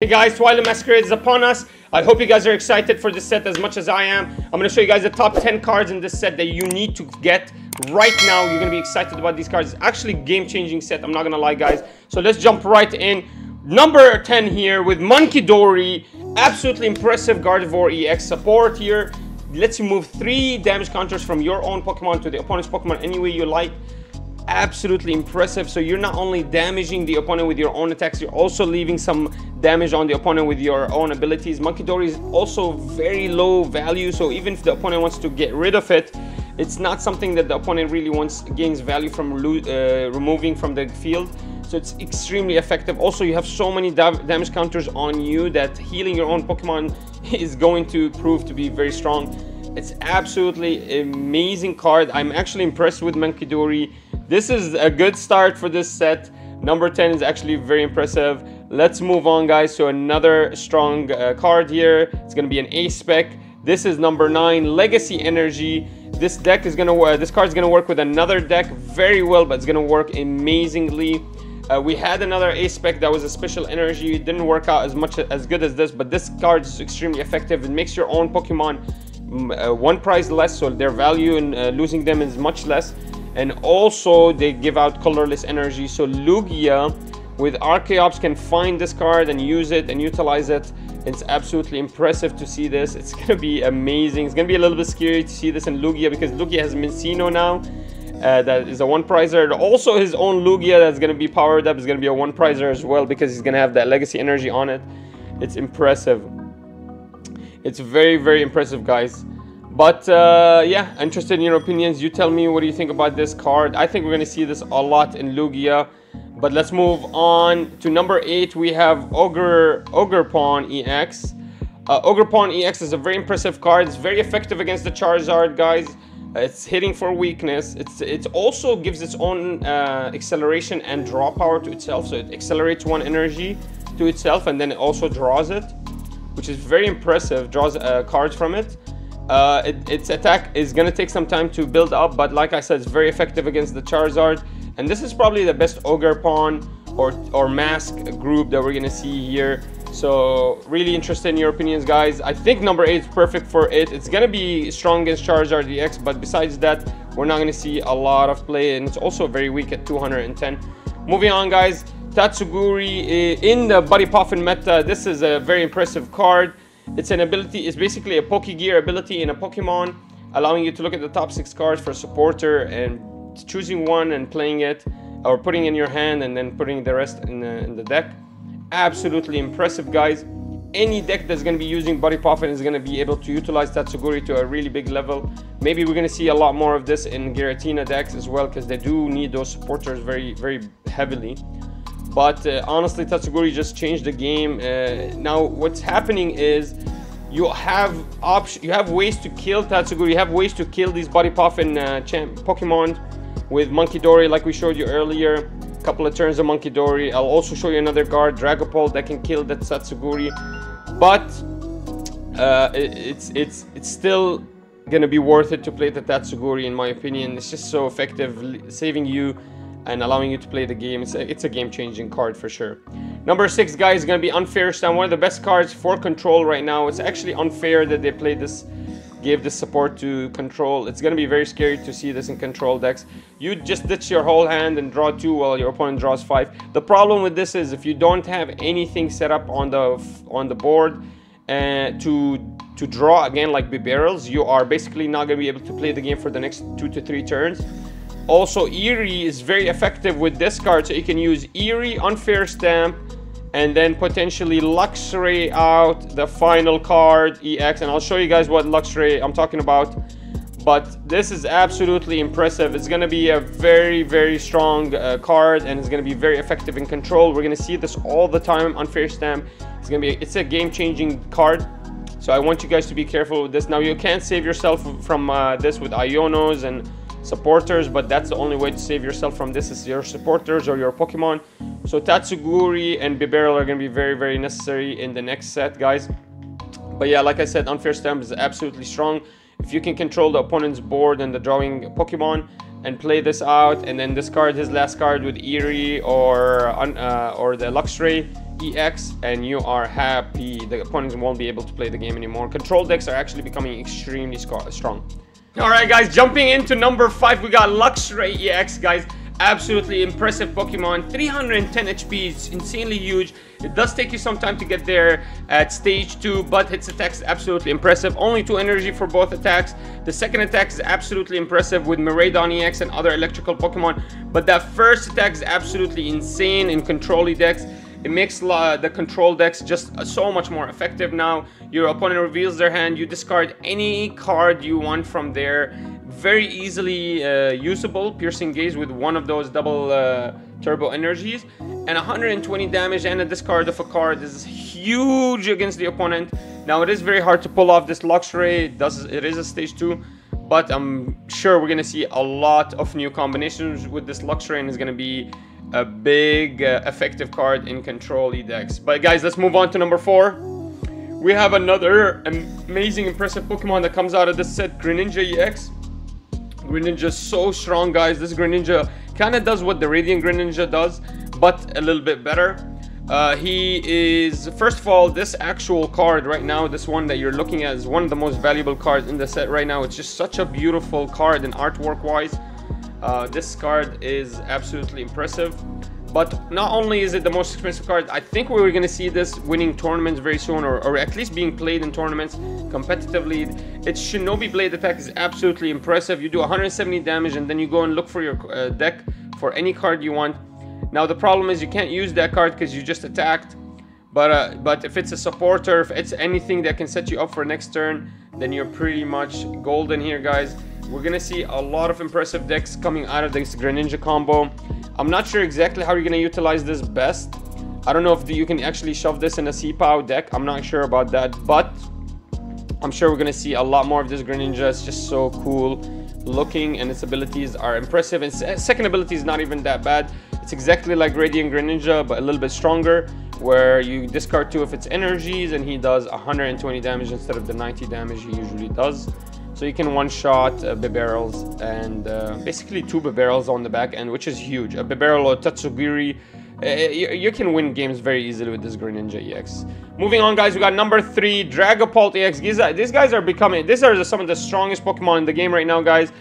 Hey guys, Twilight Masquerade is upon us. I hope you guys are excited for this set as much as I am. I'm going to show you guys the top 10 cards in this set that you need to get right now. You're to be excited about these cards. It's actually game-changing set, I'm not going to lie guys. So let's jump right in. Number 10 here with Munkidori. Absolutely impressive Gardevoir EX support here. Lets you move 3 damage counters from your own Pokemon to the opponent's Pokemon any way you like absolutely impressive. So you're not only damaging the opponent with your own attacks, you're also leaving some damage on the opponent with your own abilities. Munkidori is also very low value, so even if the opponent wants to get rid of it, it's not something that the opponent really wants gains value from uh, removing from the field. So it's extremely effective. Also, you have so many damage counters on you that healing your own Pokemon is going to prove to be very strong. It's absolutely amazing card. I'm actually impressed with Munkidori. This is a good start for this set. Number 10 is actually very impressive. Let's move on, guys, to another strong uh, card here. It's going to be an ACE SPEC. This is number 9, Legacy Energy. This deck is going to work. This card is going to work with another deck very well, but it's going to work amazingly. Uh, we had another ACE SPEC that was a special energy. It didn't work out as much as good as this, but this card is extremely effective. It makes your own Pokemon mm, uh, one price less, so their value in uh, losing them is much less and also they give out colorless energy. So Lugia with Archeops can find this card and use it and utilize it. It's absolutely impressive to see this. It's gonna be amazing. It's gonna be a little bit scary to see this in Lugia because Lugia has Minccino now uh, that is a one prizer also his own Lugia that's gonna be powered up is gonna be a one prizer as well because he's gonna have that legacy energy on it. It's impressive. It's very very impressive guys but uh, yeah, interested in your opinions. You tell me what do you think about this card. I think we're going to see this a lot in Lugia. But let's move on to number 8. We have Ogre, Ogerpon EX. Uh, Pawn EX is a very impressive card. It's very effective against the Charizard, guys. Uh, it's hitting for weakness. It's It also gives its own uh, acceleration and draw power to itself. So it accelerates one energy to itself and then it also draws it. Which is very impressive. Draws uh, cards from it. Uh, it, its attack is going to take some time to build up, but like I said, it's very effective against the Charizard. And this is probably the best Ogerpon or, or Mask group that we're going to see here. So really interested in your opinions, guys. I think number 8 is perfect for it. It's going to be strong against Charizard EX, but besides that, we're not going to see a lot of play. And it's also very weak at 210. Moving on, guys. Tatsugiri eh, in the Buddy Poffin meta. This is a very impressive card. It's an ability, it's basically a Pokegear ability in a Pokemon, allowing you to look at the top six cards for a supporter and choosing one and playing it, or putting in your hand and then putting the rest in the, in the deck. Absolutely impressive, guys. Any deck that's going to be using Buddy Poffin is going to be able to utilize Tatsugiri to a really big level. Maybe we're going to see a lot more of this in Giratina decks as well, because they do need those supporters very, very heavily. But uh, honestly, Tatsugiri just changed the game. Uh, now, what's happening is you have option, you have ways to kill Tatsugiri. You have ways to kill these Buddy Poffin uh, Pokemon with Munkidori, like we showed you earlier. A couple of turns of Munkidori. I'll also show you another guard, Dragapult, that can kill that Tatsugiri. But uh, it, it's it's it's still gonna be worth it to play the Tatsugiri in my opinion. It's just so effective, saving you and allowing you to play the game. It's a, it's a game-changing card for sure. Number six, guys, is going to be Unfair Stamp. One of the best cards for Control right now. It's actually unfair that they played this, gave this support to Control. It's going to be very scary to see this in Control decks. You just ditch your whole hand and draw two while your opponent draws five. The problem with this is if you don't have anything set up on the on the board uh, to to draw again like barrels, you are basically not going to be able to play the game for the next two to three turns. Also, Eri is very effective with this card, so you can use Eri, Unfair Stamp, and then potentially Luxray out the final card, EX, and I'll show you guys what Luxray I'm talking about. But this is absolutely impressive. It's going to be a very, very strong uh, card, and it's going to be very effective in control. We're going to see this all the time, Unfair Stamp. It's going to be, it's a game-changing card. So I want you guys to be careful with this. Now, you can't save yourself from uh, this with Ionos and supporters, but that's the only way to save yourself from this is your supporters or your Pokemon. So Tatsugiri and Bibarel are going to be very, very necessary in the next set, guys. But yeah, like I said, Unfair Stamp is absolutely strong. If you can control the opponent's board and the drawing Pokemon and play this out and then discard his last card with Eri or uh, or the Luxray, EX and you are happy. The opponents won't be able to play the game anymore. Control decks are actually becoming extremely strong. Alright guys, jumping into number 5, we got Luxray EX, guys. Absolutely impressive Pokemon. 310 HP, it's insanely huge. It does take you some time to get there at stage 2, but its attack is absolutely impressive. Only 2 energy for both attacks. The second attack is absolutely impressive with Miraidon EX and other electrical Pokemon. But that first attack is absolutely insane in Control decks. It makes the control decks just so much more effective now. Your opponent reveals their hand, you discard any card you want from there. Very easily uh, usable, Piercing Gaze with one of those double uh, turbo energies. And 120 damage and a discard of a card is huge against the opponent. Now it is very hard to pull off this Luxray, it, does, it is a stage 2 but I'm sure we're gonna see a lot of new combinations with this Luxray and it's gonna be a big uh, effective card in control decks. But guys, let's move on to number four. We have another amazing, impressive Pokemon that comes out of this set, Greninja EX. Greninja is so strong, guys. This Greninja kind of does what the Radiant Greninja does, but a little bit better. Uh, he is, first of all, this actual card right now, this one that you're looking at is one of the most valuable cards in the set right now. It's just such a beautiful card and artwork-wise. Uh, this card is absolutely impressive. But not only is it the most expensive card, I think we're going to see this winning tournaments very soon, or, or, at least being played in tournaments competitively. Its Shinobi Blade attack is absolutely impressive. You do 170 damage, and then you go and look for your uh, deck for any card you want. Now the problem is you can't use that card because you just attacked. But uh, but if it's a supporter, if it's anything that can set you up for next turn, then you're pretty much golden here, guys. We're gonna see a lot of impressive decks coming out of this Greninja combo. I'm not sure exactly how you're gonna utilize this best. I don't know if you can actually shove this in a C-Pow deck. I'm not sure about that, but I'm sure we're gonna see a lot more of this Greninja. It's just so cool looking and its abilities are impressive. And second ability is not even that bad. It's exactly like Radiant Greninja, but a little bit stronger, where you discard two of its energies and he does 120 damage instead of the 90 damage he usually does. So you can one-shot uh, Bibarels and uh, basically two Bibarels on the back end, which is huge. A Bibarel or Tatsugiri, uh, you, you, can win games very easily with this Greninja EX. Moving on, guys, we got number three, Dragapult EX. These, these guys are becoming, these are some of the strongest Pokemon in the game right now, guys.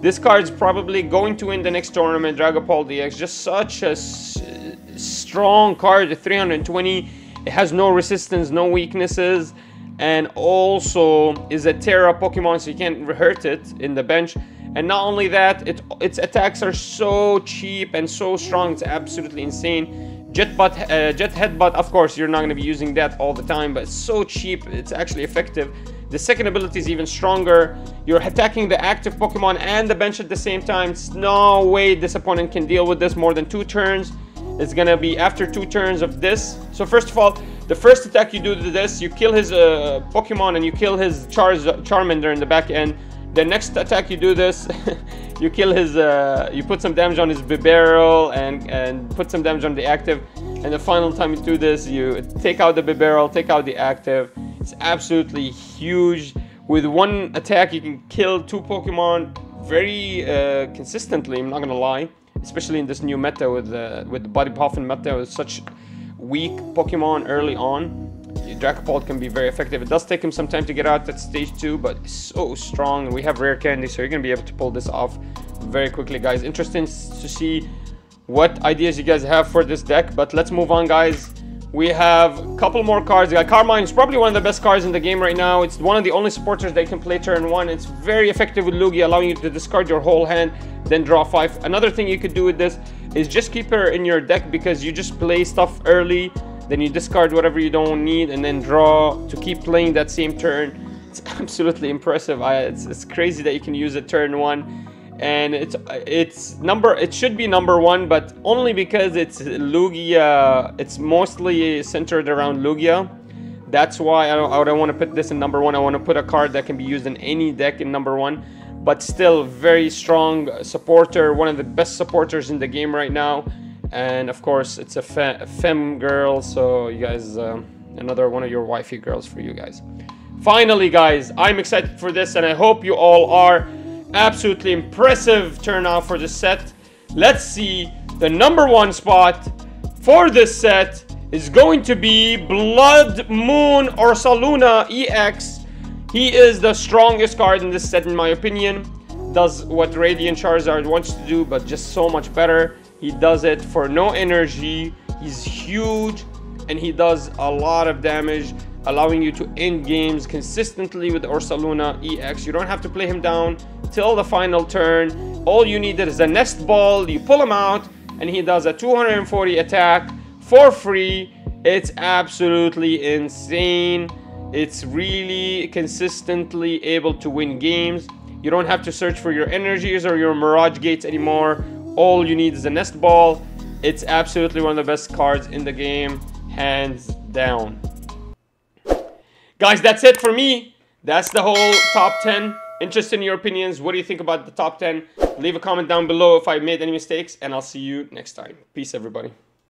This card's probably going to win the next tournament, Dragapult EX. Just such a strong card, 320. It has no resistance, no weaknesses and also is a Tera Pokemon so you can't hurt it in the bench. And not only that it, its attacks are so cheap and so strong it's absolutely insane. Jet butt uh, jet headbutt of course you're not going to be using that all the time but it's so cheap it's actually effective. The second ability is even stronger. You're attacking the active pokemon and the bench at the same time. It's no way this opponent can deal with this more than two turns. It's gonna be after two turns of this. So first of all the first attack you do to this, you kill his uh, Pokemon and you kill his Char Charmander in the back end. The next attack you do this, you kill his, uh, you put some damage on his Bibarel and, and put some damage on the active. And the final time you do this, you take out the Bibarel, take out the active. It's absolutely huge. With one attack, you can kill two Pokemon very uh, consistently, I'm not gonna lie. Especially in this new meta with, uh, with the Buddy Poffin meta with such weak Pokemon early on, Dragapult can be very effective. It does take him some time to get out at stage 2, but so strong. We have rare candy, so you're going to be able to pull this off very quickly, guys. Interesting to see what ideas you guys have for this deck. But let's move on, guys. We have a couple more cards. got Carmine is probably one of the best cards in the game right now. It's one of the only supporters that can play turn 1. It's very effective with Lugia, allowing you to discard your whole hand, then draw 5. Another thing you could do with this is just keep her in your deck because you just play stuff early, then you discard whatever you don't need, and then draw to keep playing that same turn. It's absolutely impressive. I, it's, it's crazy that you can use it turn 1 and it's it's number it should be number one but only because it's lugia it's mostly centered around lugia that's why I don't, I don't want to put this in number one i want to put a card that can be used in any deck in number one but still very strong supporter one of the best supporters in the game right now and of course it's a, fe fem girl so you guys uh, another one of your wifey girls for you guys finally guys i'm excited for this and i hope you all are Absolutely impressive turnout for the set. Let's see the number one spot for this set is going to be Blood Moon Ursaluna EX. He is the strongest card in this set in my opinion. Does what Radiant Charizard wants to do, but just so much better. He does it for no energy. He's huge and he does a lot of damage allowing you to end games consistently with Ursaluna EX. You don't have to play him down till the final turn. All you need is a nest ball. You pull him out and he does a 240 attack for free. It's absolutely insane. It's really consistently able to win games. You don't have to search for your energies or your Mirage Gates anymore. All you need is a nest ball. It's absolutely one of the best cards in the game, hands down. Guys, that's it for me. That's the whole top 10. Interested in your opinions. What do you think about the top 10? Leave a comment down below if I made any mistakes, and I'll see you next time. Peace, everybody.